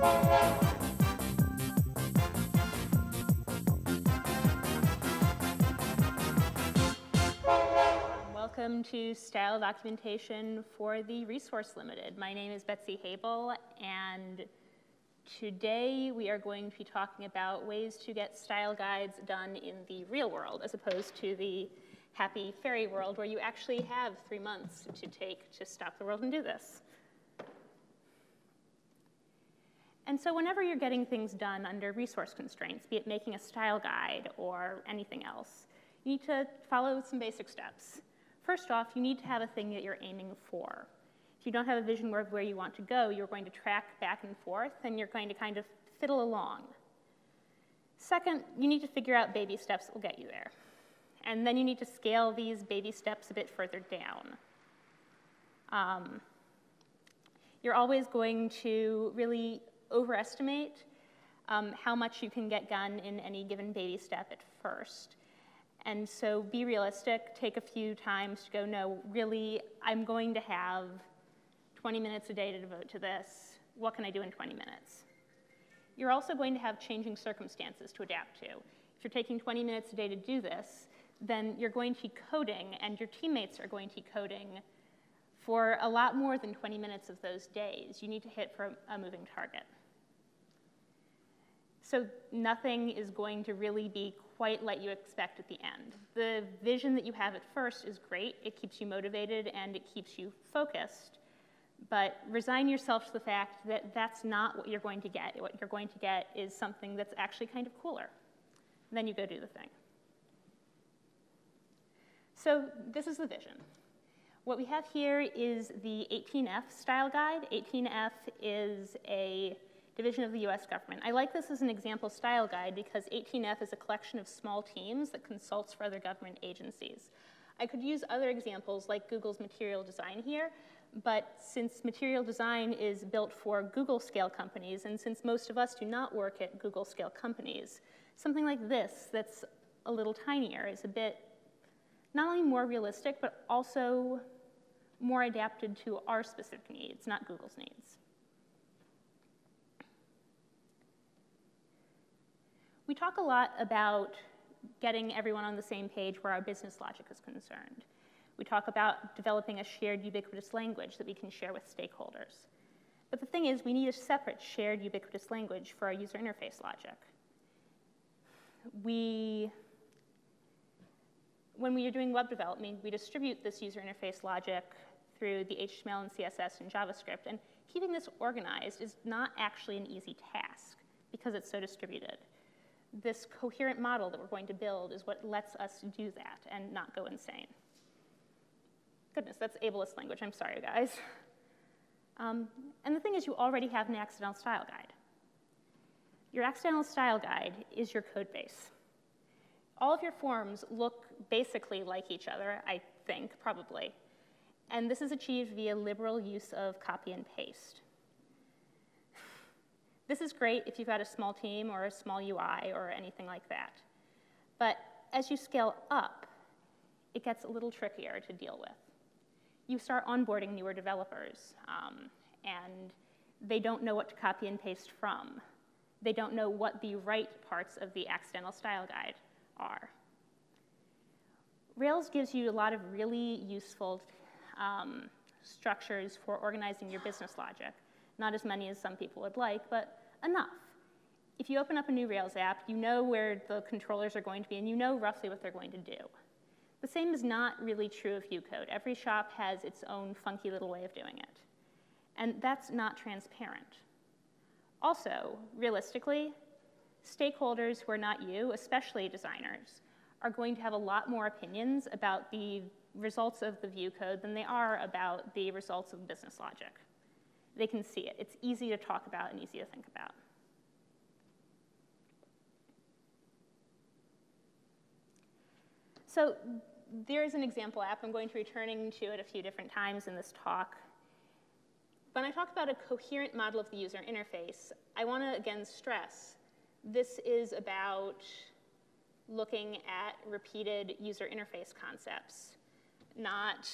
Welcome to Style Documentation for the Resource Limited. My name is Betsy Haibel, and today we are going to be talking about ways to get style guides done in the real world as opposed to the happy fairy world where you actually have three months to take to stop the world and do this. And so whenever you're getting things done under resource constraints, be it making a style guide or anything else, you need to follow some basic steps. First off, you need to have a thing that you're aiming for. If you don't have a vision of where you want to go, you're going to track back and forth, and you're going to kind of fiddle along. Second, you need to figure out baby steps that will get you there. And then you need to scale these baby steps a bit further down. Um, you're always going to really overestimate um, how much you can get done in any given baby step at first. And so be realistic, take a few times to go, no, really, I'm going to have 20 minutes a day to devote to this. What can I do in 20 minutes? You're also going to have changing circumstances to adapt to. If you're taking 20 minutes a day to do this, then you're going to be coding and your teammates are going to be coding for a lot more than 20 minutes of those days. You need to hit for a moving target. So nothing is going to really be quite like you expect at the end. The vision that you have at first is great. It keeps you motivated and it keeps you focused. But resign yourself to the fact that that's not what you're going to get. What you're going to get is something that's actually kind of cooler. And then you go do the thing. So this is the vision. What we have here is the 18F style guide. 18F is a division of the US government. I like this as an example style guide because 18F is a collection of small teams that consults for other government agencies. I could use other examples like Google's material design here, but since material design is built for Google scale companies, and since most of us do not work at Google scale companies, something like this that's a little tinier is a bit not only more realistic, but also more adapted to our specific needs, not Google's needs. We talk a lot about getting everyone on the same page where our business logic is concerned. We talk about developing a shared ubiquitous language that we can share with stakeholders. But the thing is, we need a separate shared ubiquitous language for our user interface logic. We, when we are doing web development, we distribute this user interface logic through the HTML and CSS and JavaScript, and keeping this organized is not actually an easy task because it's so distributed this coherent model that we're going to build is what lets us do that and not go insane. Goodness, that's ableist language. I'm sorry, guys. Um, and the thing is, you already have an accidental style guide. Your accidental style guide is your code base. All of your forms look basically like each other, I think, probably. And this is achieved via liberal use of copy and paste. This is great if you've got a small team or a small UI or anything like that. But as you scale up, it gets a little trickier to deal with. You start onboarding newer developers, um, and they don't know what to copy and paste from. They don't know what the right parts of the accidental style guide are. Rails gives you a lot of really useful um, structures for organizing your business logic. Not as many as some people would like, but enough. If you open up a new Rails app, you know where the controllers are going to be, and you know roughly what they're going to do. The same is not really true of View code. Every shop has its own funky little way of doing it. And that's not transparent. Also, realistically, stakeholders who are not you, especially designers, are going to have a lot more opinions about the results of the view code than they are about the results of business logic they can see it. It's easy to talk about and easy to think about. So there's an example app. I'm going to be returning to it a few different times in this talk. When I talk about a coherent model of the user interface, I want to again stress this is about looking at repeated user interface concepts, not,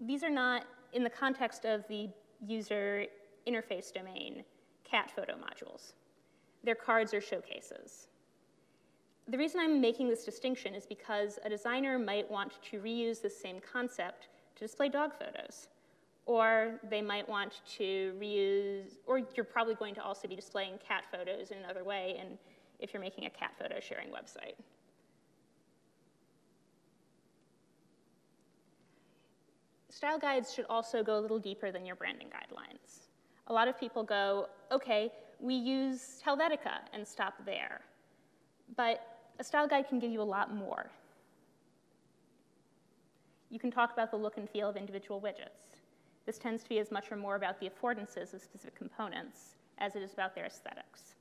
these are not in the context of the user interface domain cat photo modules. Their cards are showcases. The reason I'm making this distinction is because a designer might want to reuse the same concept to display dog photos. Or they might want to reuse, or you're probably going to also be displaying cat photos in another way, and if you're making a cat photo sharing website. Style guides should also go a little deeper than your branding guidelines. A lot of people go, okay, we use Helvetica and stop there. But a style guide can give you a lot more. You can talk about the look and feel of individual widgets. This tends to be as much or more about the affordances of specific components as it is about their aesthetics.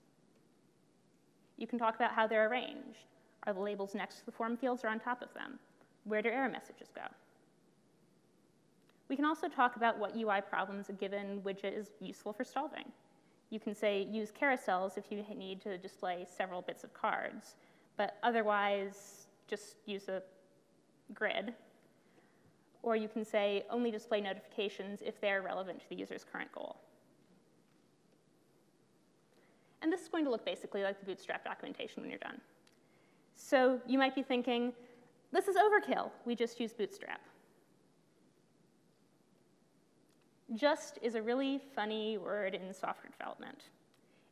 You can talk about how they're arranged. Are the labels next to the form fields or on top of them? Where do error messages go? We can also talk about what UI problems a given widget is useful for solving. You can say use carousels if you need to display several bits of cards, but otherwise just use a grid. Or you can say only display notifications if they're relevant to the user's current goal. And this is going to look basically like the Bootstrap documentation when you're done. So you might be thinking, this is overkill. We just use Bootstrap. Just is a really funny word in software development.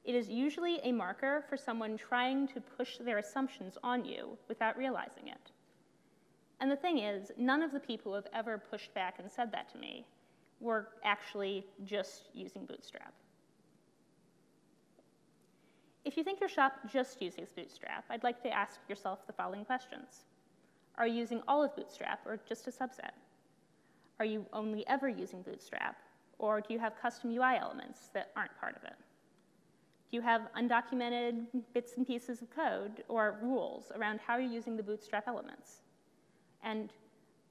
It is usually a marker for someone trying to push their assumptions on you without realizing it. And the thing is, none of the people who have ever pushed back and said that to me were actually just using Bootstrap. If you think your shop just uses Bootstrap, I'd like to ask yourself the following questions. Are you using all of Bootstrap or just a subset? Are you only ever using Bootstrap? Or do you have custom UI elements that aren't part of it? Do you have undocumented bits and pieces of code or rules around how you're using the Bootstrap elements? And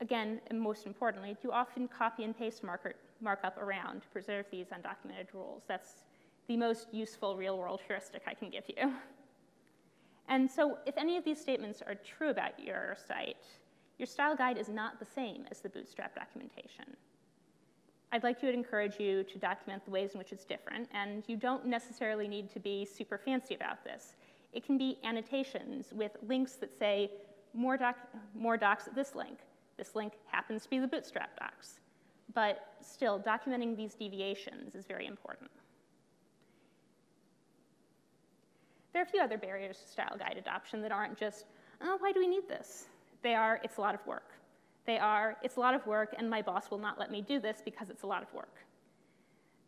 again, and most importantly, do you often copy and paste marker, markup around to preserve these undocumented rules? That's the most useful real-world heuristic I can give you. And so if any of these statements are true about your site, your style guide is not the same as the Bootstrap documentation. I'd like to encourage you to document the ways in which it's different, and you don't necessarily need to be super fancy about this. It can be annotations with links that say, more, doc more docs at this link. This link happens to be the Bootstrap docs. But still, documenting these deviations is very important. There are a few other barriers to style guide adoption that aren't just, oh, why do we need this? They are, it's a lot of work. They are, it's a lot of work, and my boss will not let me do this because it's a lot of work.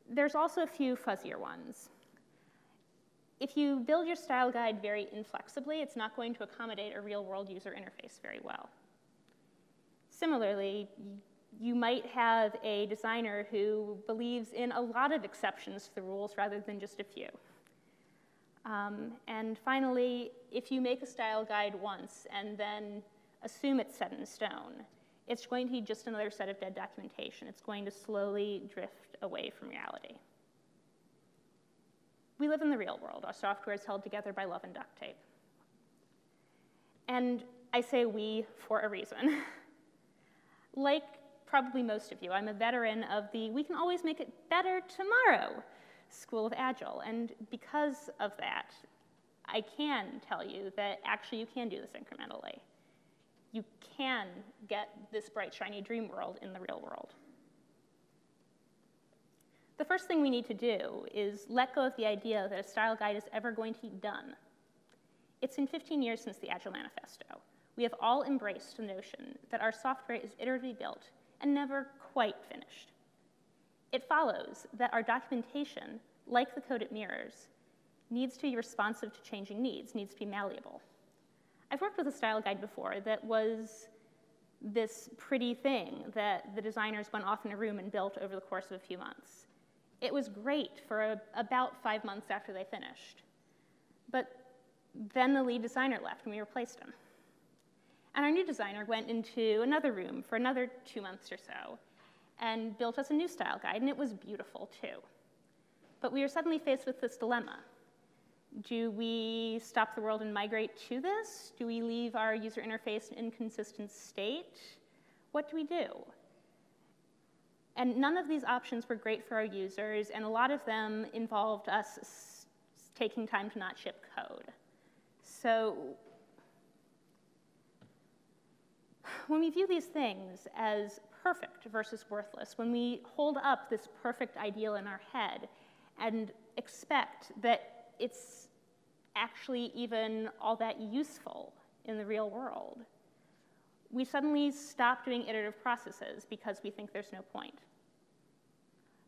There's also a few fuzzier ones. If you build your style guide very inflexibly, it's not going to accommodate a real-world user interface very well. Similarly, you might have a designer who believes in a lot of exceptions to the rules rather than just a few. Um, and finally, if you make a style guide once and then assume it's set in stone, it's going to be just another set of dead documentation. It's going to slowly drift away from reality. We live in the real world. Our software is held together by love and duct tape. And I say we for a reason. like probably most of you, I'm a veteran of the we can always make it better tomorrow school of Agile. And because of that, I can tell you that actually you can do this incrementally you can get this bright, shiny dream world in the real world. The first thing we need to do is let go of the idea that a style guide is ever going to be done. It's been 15 years since the Agile Manifesto. We have all embraced the notion that our software is iteratively built and never quite finished. It follows that our documentation, like the code it mirrors, needs to be responsive to changing needs, needs to be malleable. I've worked with a style guide before that was this pretty thing that the designers went off in a room and built over the course of a few months. It was great for a, about five months after they finished. But then the lead designer left and we replaced him. And our new designer went into another room for another two months or so and built us a new style guide, and it was beautiful too. But we were suddenly faced with this dilemma. Do we stop the world and migrate to this? Do we leave our user interface in inconsistent state? What do we do? And none of these options were great for our users, and a lot of them involved us taking time to not ship code. So when we view these things as perfect versus worthless, when we hold up this perfect ideal in our head and expect that it's actually even all that useful in the real world, we suddenly stop doing iterative processes because we think there's no point.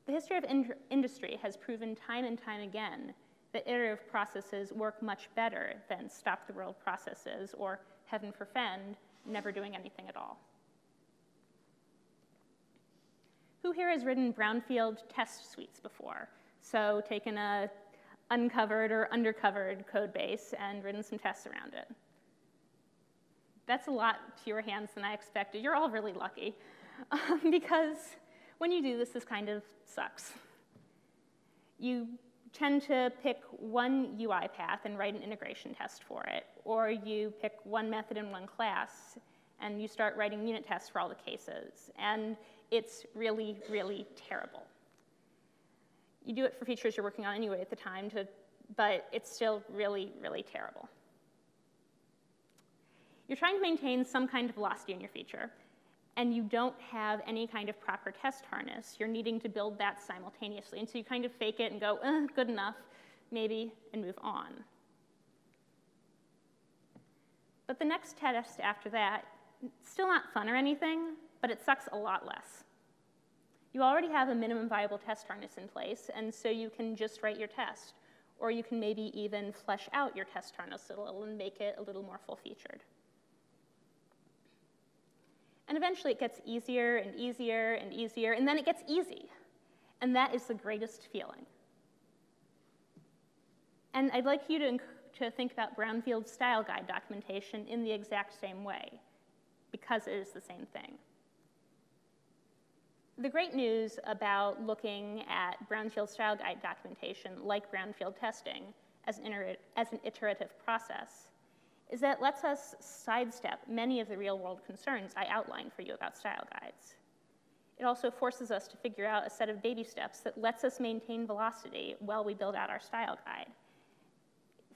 The history of in industry has proven time and time again that iterative processes work much better than stop the world processes or, heaven forfend, never doing anything at all. Who here has written brownfield test suites before? So taken a uncovered or undercovered code base and written some tests around it. That's a lot fewer hands than I expected. You're all really lucky um, because when you do this, this kind of sucks. You tend to pick one UI path and write an integration test for it, or you pick one method in one class and you start writing unit tests for all the cases. And it's really, really terrible. You do it for features you're working on anyway at the time, to, but it's still really, really terrible. You're trying to maintain some kind of velocity in your feature, and you don't have any kind of proper test harness. You're needing to build that simultaneously. And so you kind of fake it and go, eh, good enough, maybe, and move on. But the next test after that, still not fun or anything, but it sucks a lot less. You already have a minimum viable test harness in place, and so you can just write your test. Or you can maybe even flesh out your test harness a little and make it a little more full-featured. And eventually it gets easier and easier and easier, and then it gets easy. And that is the greatest feeling. And I'd like you to, to think about Brownfield style guide documentation in the exact same way, because it is the same thing. The great news about looking at Brownfield style guide documentation, like Brownfield testing, as an, as an iterative process, is that it lets us sidestep many of the real world concerns I outlined for you about style guides. It also forces us to figure out a set of baby steps that lets us maintain velocity while we build out our style guide.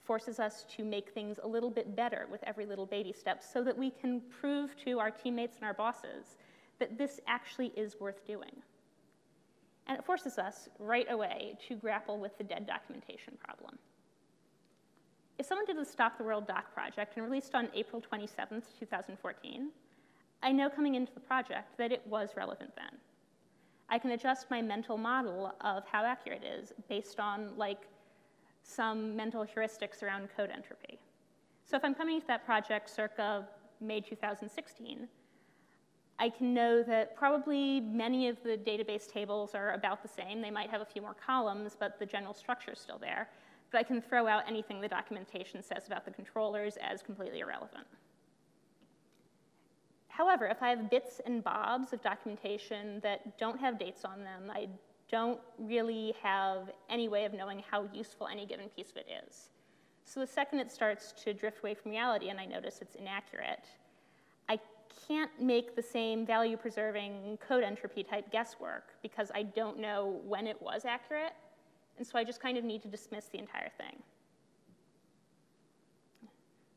Forces us to make things a little bit better with every little baby step so that we can prove to our teammates and our bosses that this actually is worth doing. And it forces us right away to grapple with the dead documentation problem. If someone did the Stop the World doc project and released on April 27th, 2014, I know coming into the project that it was relevant then. I can adjust my mental model of how accurate it is based on like some mental heuristics around code entropy. So if I'm coming to that project circa May 2016, I can know that probably many of the database tables are about the same. They might have a few more columns, but the general structure is still there but I can throw out anything the documentation says about the controllers as completely irrelevant. However, if I have bits and bobs of documentation that don't have dates on them, I don't really have any way of knowing how useful any given piece of it is. So the second it starts to drift away from reality and I notice it's inaccurate, can't make the same value preserving code entropy type guesswork because I don't know when it was accurate and so I just kind of need to dismiss the entire thing.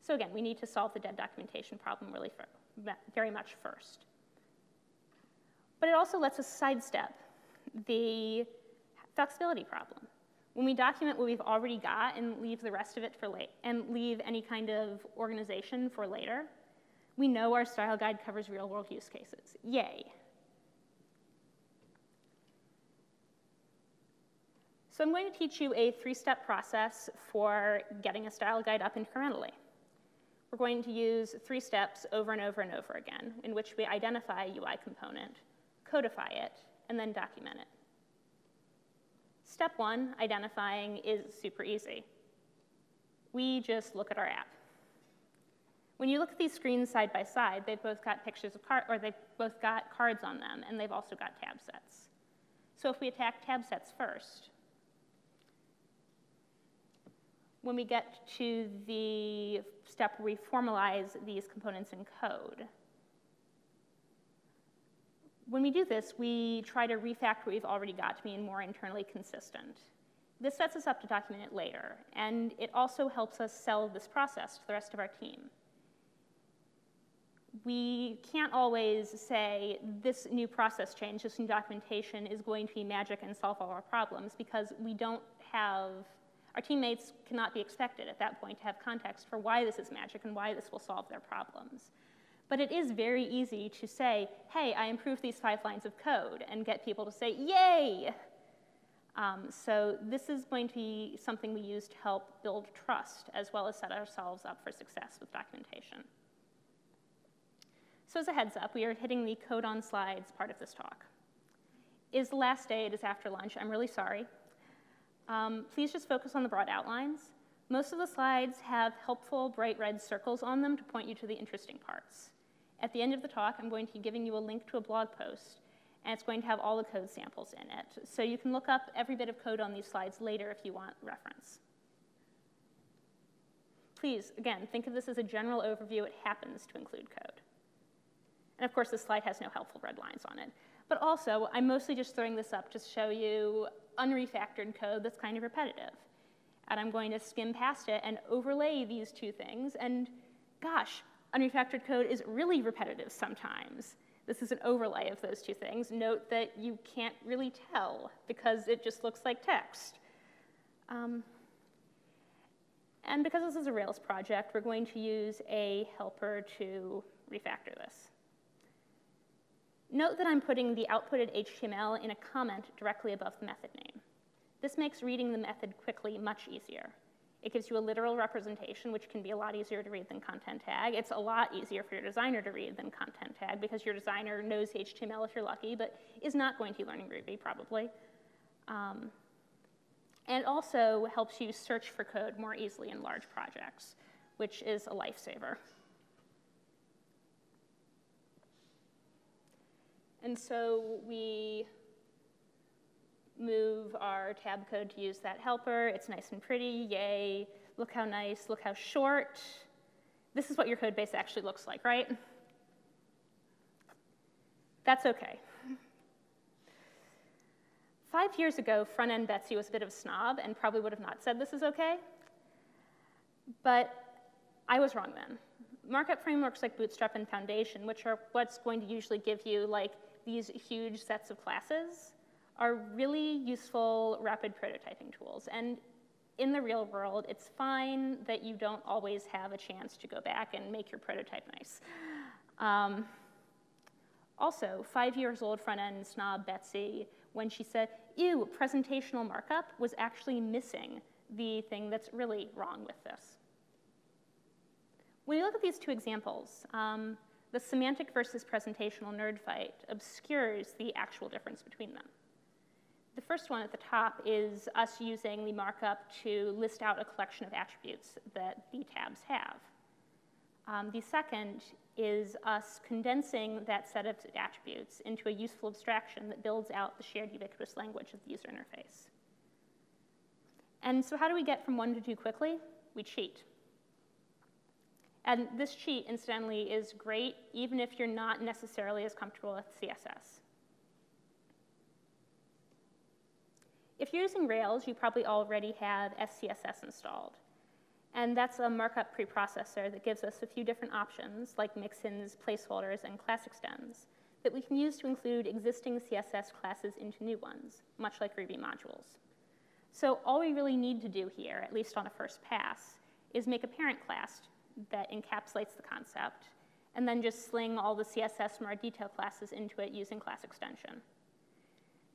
So again, we need to solve the dead documentation problem really very much first. But it also lets us sidestep the flexibility problem. When we document what we've already got and leave the rest of it for late, and leave any kind of organization for later, we know our style guide covers real world use cases. Yay. So I'm going to teach you a three-step process for getting a style guide up incrementally. We're going to use three steps over and over and over again, in which we identify a UI component, codify it, and then document it. Step one, identifying, is super easy. We just look at our app. When you look at these screens side by side, they've both got pictures of cards, or they've both got cards on them, and they've also got tab sets. So if we attack tab sets first, when we get to the step where we formalize these components in code, When we do this, we try to refactor what we've already got to be more internally consistent. This sets us up to document it later, and it also helps us sell this process to the rest of our team. We can't always say this new process change, this new documentation is going to be magic and solve all our problems because we don't have, our teammates cannot be expected at that point to have context for why this is magic and why this will solve their problems. But it is very easy to say, hey, I improved these five lines of code, and get people to say, yay! Um, so this is going to be something we use to help build trust, as well as set ourselves up for success with documentation. So as a heads up, we are hitting the code on slides part of this talk. Is the last day, it is after lunch, I'm really sorry. Um, please just focus on the broad outlines. Most of the slides have helpful bright red circles on them to point you to the interesting parts. At the end of the talk, I'm going to be giving you a link to a blog post, and it's going to have all the code samples in it. So you can look up every bit of code on these slides later if you want reference. Please, again, think of this as a general overview. It happens to include code. And of course, this slide has no helpful red lines on it. But also, I'm mostly just throwing this up to show you unrefactored code that's kind of repetitive. And I'm going to skim past it and overlay these two things. And gosh, unrefactored code is really repetitive sometimes. This is an overlay of those two things. Note that you can't really tell because it just looks like text. Um, and because this is a Rails project, we're going to use a helper to refactor this. Note that I'm putting the outputted HTML in a comment directly above the method name. This makes reading the method quickly much easier. It gives you a literal representation, which can be a lot easier to read than content tag. It's a lot easier for your designer to read than content tag because your designer knows HTML if you're lucky, but is not going to be learning Ruby probably. Um, and also helps you search for code more easily in large projects, which is a lifesaver. And so we move our tab code to use that helper. It's nice and pretty, yay. Look how nice, look how short. This is what your code base actually looks like, right? That's okay. Five years ago, front-end Betsy was a bit of a snob and probably would have not said this is okay. But I was wrong then. Markup frameworks like Bootstrap and Foundation, which are what's going to usually give you like these huge sets of classes are really useful rapid prototyping tools. And in the real world, it's fine that you don't always have a chance to go back and make your prototype nice. Um, also, five years old front-end snob Betsy, when she said, ew, presentational markup, was actually missing the thing that's really wrong with this. When you look at these two examples, um, the semantic versus presentational nerd fight obscures the actual difference between them. The first one at the top is us using the markup to list out a collection of attributes that the tabs have. Um, the second is us condensing that set of attributes into a useful abstraction that builds out the shared ubiquitous language of the user interface. And so how do we get from one to two quickly? We cheat. And this cheat, incidentally, is great even if you're not necessarily as comfortable with CSS. If you're using Rails, you probably already have SCSS installed. And that's a markup preprocessor that gives us a few different options, like mixins, placeholders, and class extends, that we can use to include existing CSS classes into new ones, much like Ruby modules. So all we really need to do here, at least on a first pass, is make a parent class that encapsulates the concept, and then just sling all the CSS from our detail classes into it using class extension.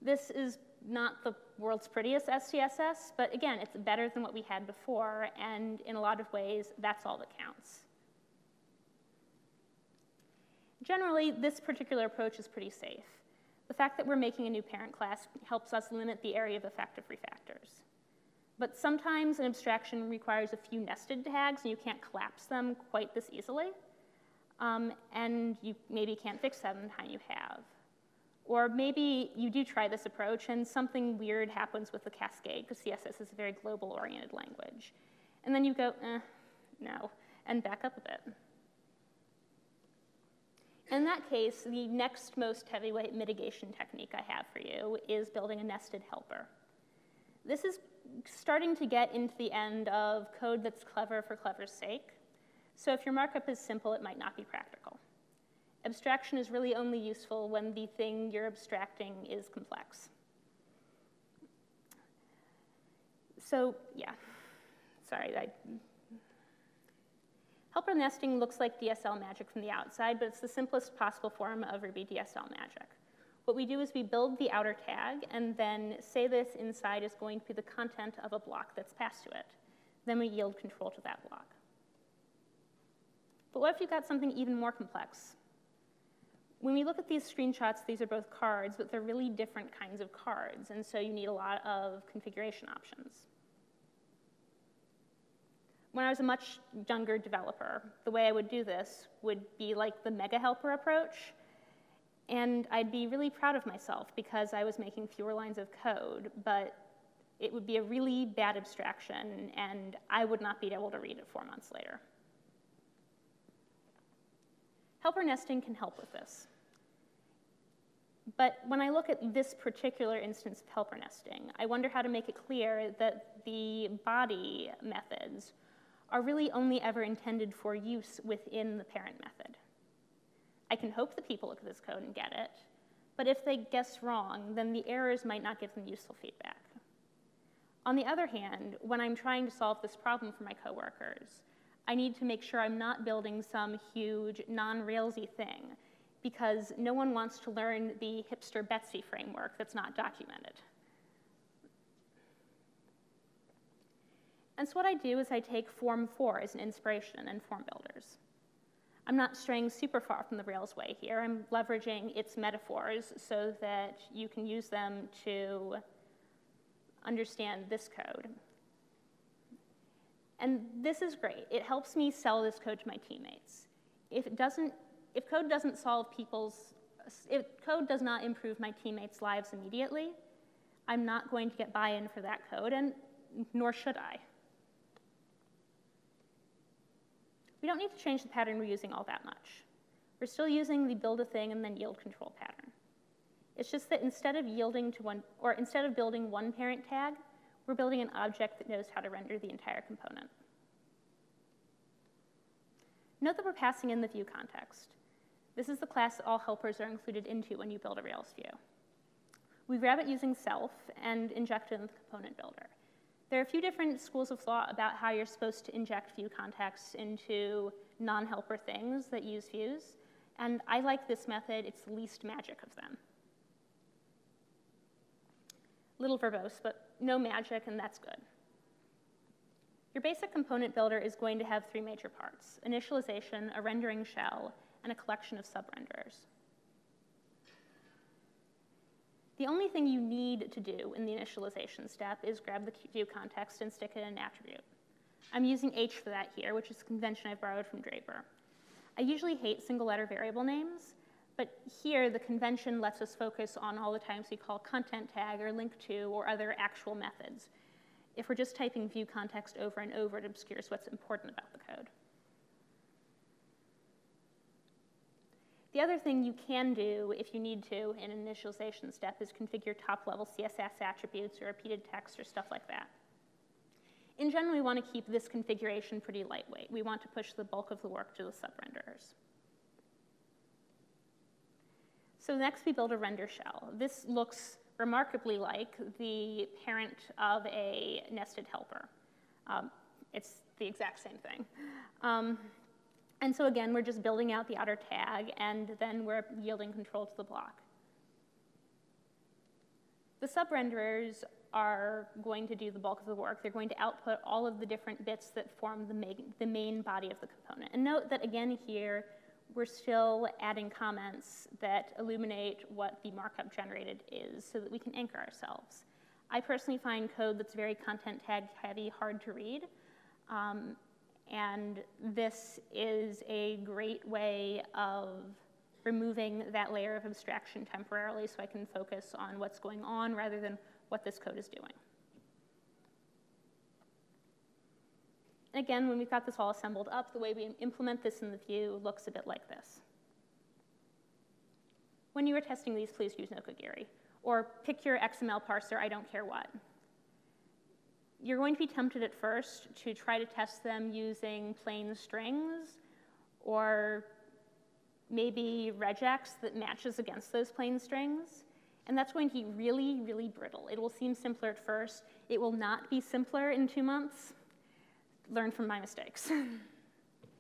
This is not the world's prettiest SCSS, but again, it's better than what we had before, and in a lot of ways, that's all that counts. Generally, this particular approach is pretty safe. The fact that we're making a new parent class helps us limit the area of effective refactors. But sometimes an abstraction requires a few nested tags, and you can't collapse them quite this easily. Um, and you maybe can't fix that in the time you have. Or maybe you do try this approach, and something weird happens with the cascade, because CSS is a very global-oriented language. And then you go, eh, no, and back up a bit. In that case, the next most heavyweight mitigation technique I have for you is building a nested helper. This is starting to get into the end of code that's clever for clever's sake. So if your markup is simple, it might not be practical. Abstraction is really only useful when the thing you're abstracting is complex. So yeah, sorry, I Helper nesting looks like DSL magic from the outside, but it's the simplest possible form of Ruby DSL magic. What we do is we build the outer tag and then say this inside is going to be the content of a block that's passed to it. Then we yield control to that block. But what if you've got something even more complex? When we look at these screenshots, these are both cards, but they're really different kinds of cards, and so you need a lot of configuration options. When I was a much younger developer, the way I would do this would be like the mega helper approach. And I'd be really proud of myself because I was making fewer lines of code, but it would be a really bad abstraction, and I would not be able to read it four months later. Helper nesting can help with this. But when I look at this particular instance of helper nesting, I wonder how to make it clear that the body methods are really only ever intended for use within the parent method. I can hope that people look at this code and get it, but if they guess wrong, then the errors might not give them useful feedback. On the other hand, when I'm trying to solve this problem for my coworkers, I need to make sure I'm not building some huge non-Railsy thing because no one wants to learn the hipster Betsy framework that's not documented. And so what I do is I take Form 4 as an inspiration in form builders. I'm not straying super far from the Rails way here. I'm leveraging its metaphors so that you can use them to understand this code. And this is great. It helps me sell this code to my teammates. If it doesn't, if code doesn't solve people's, if code does not improve my teammates' lives immediately, I'm not going to get buy-in for that code, and nor should I. We don't need to change the pattern we're using all that much. We're still using the build a thing and then yield control pattern. It's just that instead of yielding to one, or instead of building one parent tag, we're building an object that knows how to render the entire component. Note that we're passing in the view context. This is the class that all helpers are included into when you build a Rails view. We grab it using self and inject it in the component builder. There are a few different schools of thought about how you're supposed to inject view context into non-helper things that use views, and I like this method. It's the least magic of them. Little verbose, but no magic, and that's good. Your basic component builder is going to have three major parts, initialization, a rendering shell, and a collection of sub-renderers. The only thing you need to do in the initialization step is grab the view context and stick it in an attribute. I'm using H for that here, which is a convention I borrowed from Draper. I usually hate single letter variable names, but here the convention lets us focus on all the times we call content tag or link to or other actual methods. If we're just typing view context over and over, it obscures what's important about the code. The other thing you can do if you need to in an initialization step is configure top-level CSS attributes or repeated text or stuff like that. In general, we want to keep this configuration pretty lightweight. We want to push the bulk of the work to the sub-renderers. So next we build a render shell. This looks remarkably like the parent of a nested helper. Um, it's the exact same thing. Um, and so again, we're just building out the outer tag, and then we're yielding control to the block. The sub-renderers are going to do the bulk of the work. They're going to output all of the different bits that form the main, the main body of the component. And note that again here, we're still adding comments that illuminate what the markup generated is so that we can anchor ourselves. I personally find code that's very content tag heavy hard to read. Um, and this is a great way of removing that layer of abstraction temporarily so I can focus on what's going on rather than what this code is doing. Again, when we've got this all assembled up, the way we implement this in the view looks a bit like this. When you are testing these, please use Nokogiri. Or pick your XML parser, I don't care what. You're going to be tempted at first to try to test them using plain strings or maybe regex that matches against those plain strings. And that's going to be really, really brittle. It will seem simpler at first. It will not be simpler in two months. Learn from my mistakes.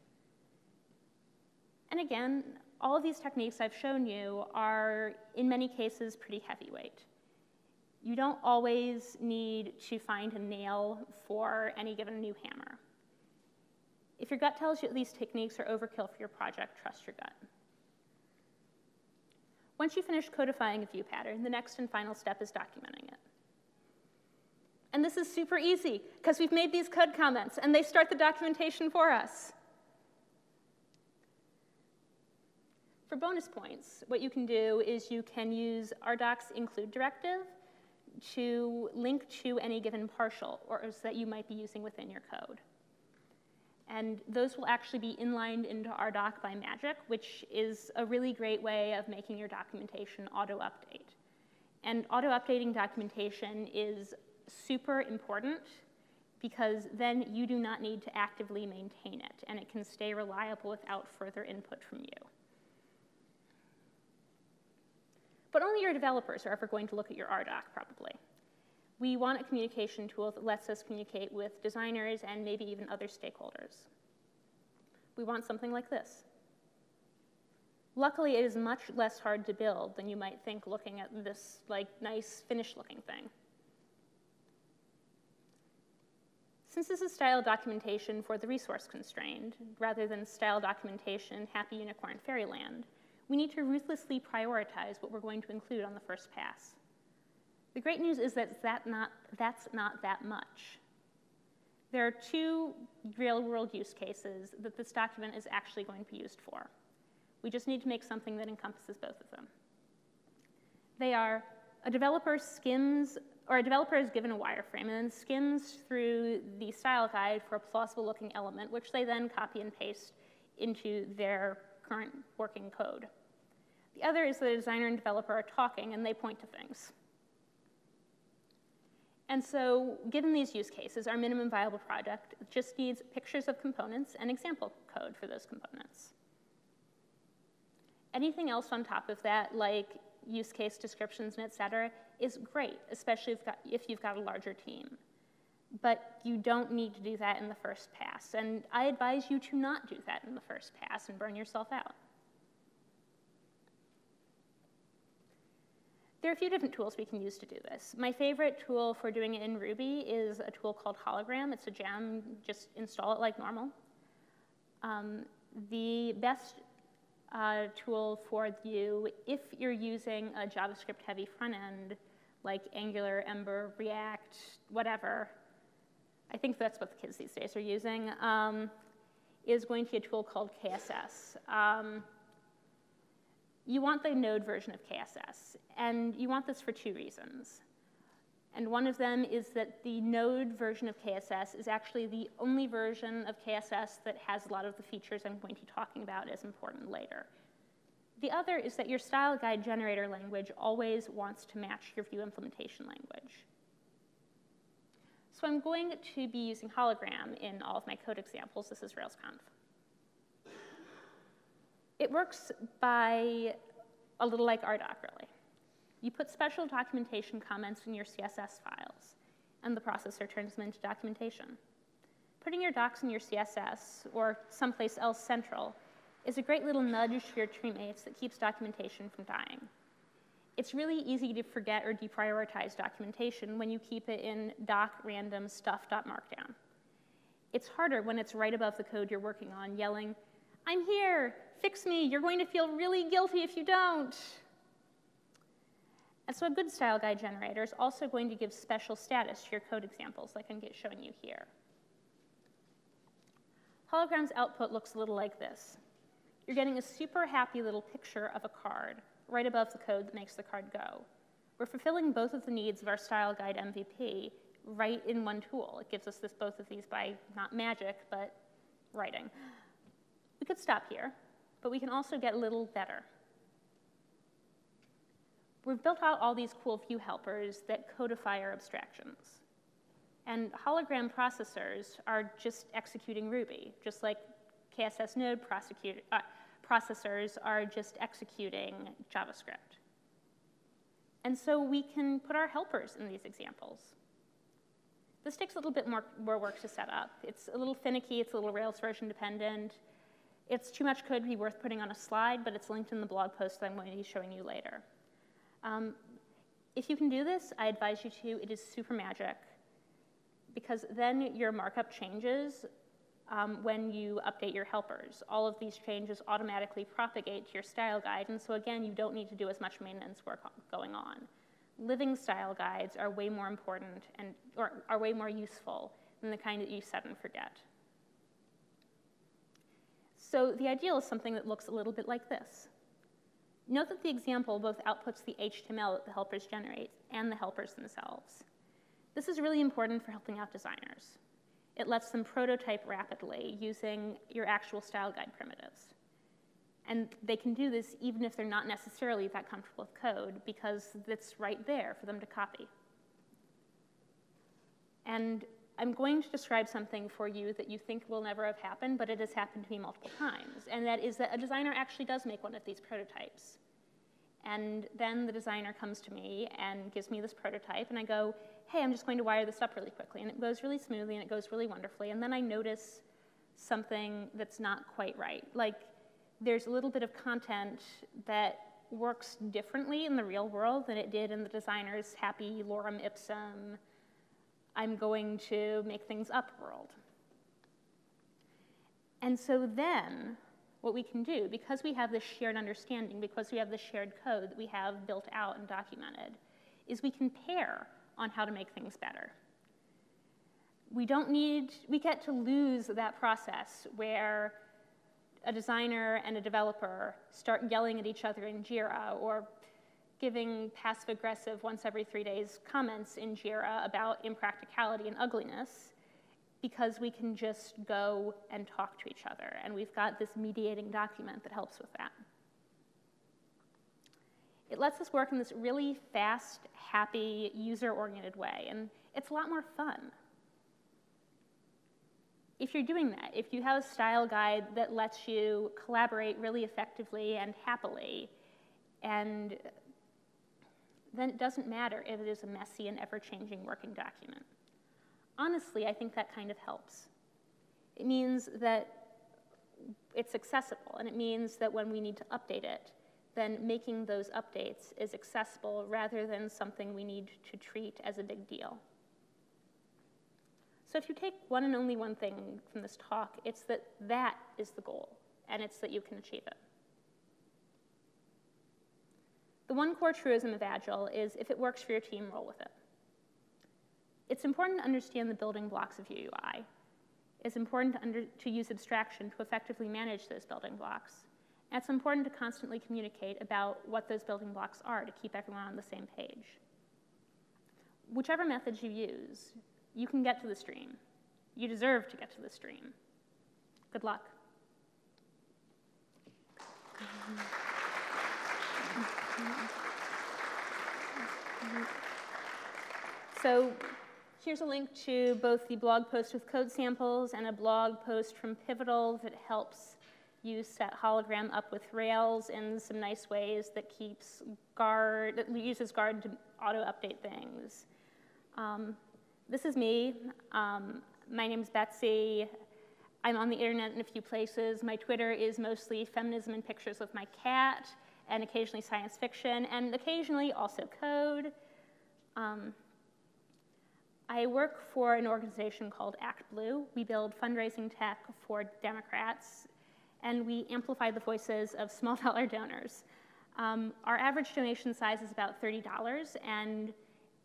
and again, all of these techniques I've shown you are, in many cases, pretty heavyweight. You don't always need to find a nail for any given new hammer. If your gut tells you these techniques are overkill for your project, trust your gut. Once you finish codifying a view pattern, the next and final step is documenting it. And this is super easy, because we've made these code comments, and they start the documentation for us. For bonus points, what you can do is you can use RDoc's include directive to link to any given partial or that you might be using within your code. And those will actually be inlined into our doc by magic, which is a really great way of making your documentation auto-update. And auto-updating documentation is super important because then you do not need to actively maintain it, and it can stay reliable without further input from you. But only your developers are ever going to look at your RDoc, probably. We want a communication tool that lets us communicate with designers and maybe even other stakeholders. We want something like this. Luckily, it is much less hard to build than you might think looking at this like nice finished looking thing. Since this is style documentation for the resource constrained, rather than style documentation happy unicorn fairyland, we need to ruthlessly prioritize what we're going to include on the first pass. The great news is that, that not, that's not that much. There are two real-world use cases that this document is actually going to be used for. We just need to make something that encompasses both of them. They are a developer skims, or a developer is given a wireframe and then skims through the style guide for a plausible looking element, which they then copy and paste into their current working code. The other is the designer and developer are talking and they point to things. And so given these use cases, our minimum viable project just needs pictures of components and example code for those components. Anything else on top of that, like use case descriptions and et cetera, is great, especially if you've got a larger team. But you don't need to do that in the first pass. And I advise you to not do that in the first pass and burn yourself out. There are a few different tools we can use to do this. My favorite tool for doing it in Ruby is a tool called Hologram. It's a gem, just install it like normal. Um, the best uh, tool for you if you're using a JavaScript-heavy front end, like Angular, Ember, React, whatever, I think that's what the kids these days are using, um, is going to be a tool called KSS. Um, you want the node version of KSS, and you want this for two reasons. And one of them is that the node version of KSS is actually the only version of KSS that has a lot of the features I'm going to be talking about as important later. The other is that your style guide generator language always wants to match your view implementation language. So I'm going to be using hologram in all of my code examples. This is RailsConf. It works by a little like RDoc, really. You put special documentation comments in your CSS files, and the processor turns them into documentation. Putting your docs in your CSS or someplace else central is a great little nudge to your teammates that keeps documentation from dying. It's really easy to forget or deprioritize documentation when you keep it in doc random stuff.markdown. It's harder when it's right above the code you're working on, yelling, I'm here, fix me, you're going to feel really guilty if you don't. And so a good style guide generator is also going to give special status to your code examples like I'm showing you here. Hologram's output looks a little like this. You're getting a super happy little picture of a card right above the code that makes the card go. We're fulfilling both of the needs of our style guide MVP right in one tool. It gives us this both of these by not magic, but writing. We could stop here, but we can also get a little better. We've built out all these cool view helpers that codify our abstractions. And hologram processors are just executing Ruby, just like KSS node uh, processors are just executing JavaScript. And so we can put our helpers in these examples. This takes a little bit more, more work to set up. It's a little finicky, it's a little Rails version dependent. It's too much code to be worth putting on a slide, but it's linked in the blog post that I'm going to be showing you later. Um, if you can do this, I advise you to. It is super magic because then your markup changes um, when you update your helpers. All of these changes automatically propagate to your style guide, and so again, you don't need to do as much maintenance work going on. Living style guides are way more important and or are way more useful than the kind that you set and forget. So the ideal is something that looks a little bit like this. Note that the example both outputs the HTML that the helpers generate and the helpers themselves. This is really important for helping out designers. It lets them prototype rapidly using your actual style guide primitives. And they can do this even if they're not necessarily that comfortable with code because it's right there for them to copy. And I'm going to describe something for you that you think will never have happened, but it has happened to me multiple times. And that is that a designer actually does make one of these prototypes. And then the designer comes to me and gives me this prototype, and I go, hey, I'm just going to wire this up really quickly. And it goes really smoothly and it goes really wonderfully. And then I notice something that's not quite right. Like there's a little bit of content that works differently in the real world than it did in the designer's happy lorem ipsum, I'm going to make things up world. And so then, what we can do, because we have this shared understanding, because we have this shared code that we have built out and documented, is we can pair on how to make things better. We don't need, we get to lose that process where a designer and a developer start yelling at each other in Jira or giving passive aggressive once every three days comments in Jira about impracticality and ugliness because we can just go and talk to each other. And we've got this mediating document that helps with that. It lets us work in this really fast, happy, user-oriented way, and it's a lot more fun. If you're doing that, if you have a style guide that lets you collaborate really effectively and happily, and then it doesn't matter if it is a messy and ever-changing working document. Honestly, I think that kind of helps. It means that it's accessible, and it means that when we need to update it, then making those updates is accessible rather than something we need to treat as a big deal. So if you take one and only one thing from this talk, it's that that is the goal, and it's that you can achieve it. The one core truism of Agile is if it works for your team, roll with it. It's important to understand the building blocks of UI. It's important to, under, to use abstraction to effectively manage those building blocks. And it's important to constantly communicate about what those building blocks are to keep everyone on the same page. Whichever methods you use, you can get to the stream. You deserve to get to the stream. Good luck. So here's a link to both the blog post with code samples and a blog post from Pivotal that helps you set hologram up with Rails in some nice ways that keeps guard, that uses guard to auto update things. Um, this is me. Um, my name's Betsy. I'm on the internet in a few places. My Twitter is mostly feminism and pictures of my cat, and occasionally science fiction, and occasionally also code. Um, I work for an organization called ActBlue. We build fundraising tech for Democrats and we amplify the voices of small dollar donors. Um, our average donation size is about $30, and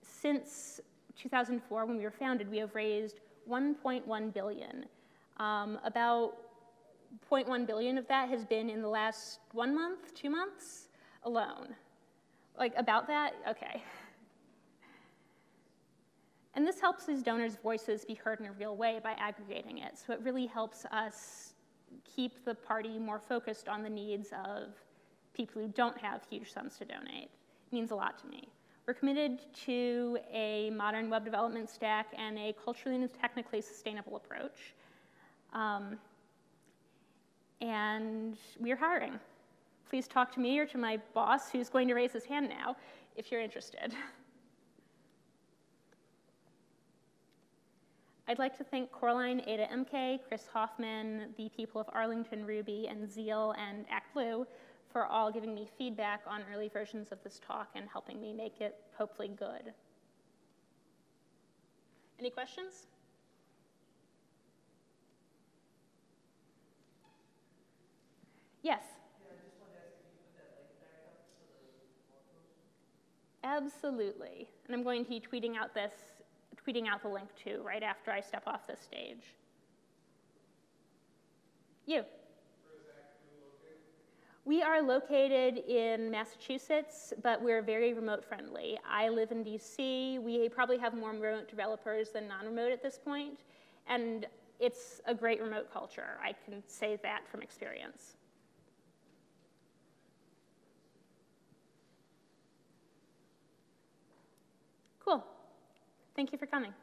since 2004, when we were founded, we have raised 1.1 billion. Um, about 0.1 billion of that has been in the last one month, two months alone. Like about that? Okay. And this helps these donors' voices be heard in a real way by aggregating it. So it really helps us keep the party more focused on the needs of people who don't have huge sums to donate. means a lot to me. We're committed to a modern web development stack and a culturally and technically sustainable approach. Um, and we're hiring. Please talk to me or to my boss, who's going to raise his hand now, if you're interested. I'd like to thank Coraline Ada Ehmke, Chris Hoffman, the people of Arlington Ruby, and Zeal and ActBlue for all giving me feedback on early versions of this talk and helping me make it hopefully good. Any questions? Yes? Absolutely. And I'm going to be tweeting out this, tweeting out the link too, right after I step off this stage. You. We are located in Massachusetts, but we're very remote friendly. I live in DC. We probably have more remote developers than non-remote at this point, and it's a great remote culture. I can say that from experience. Thank you for coming.